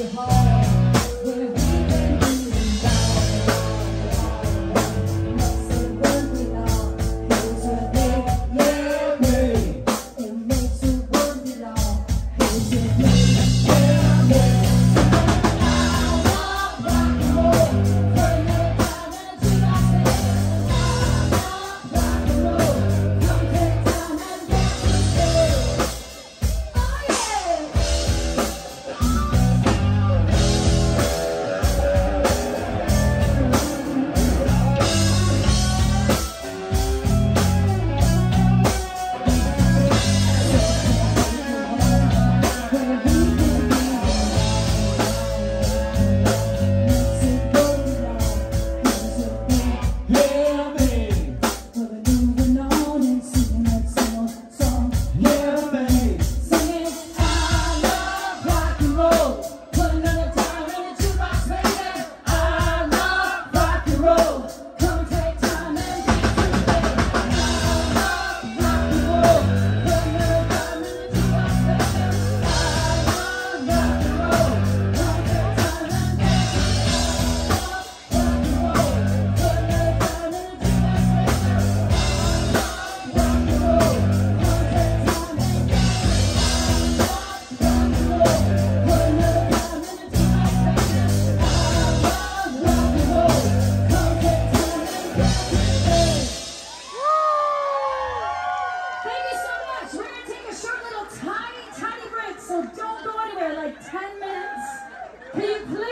the heart. So don't go anywhere, like 10 minutes. Can you please?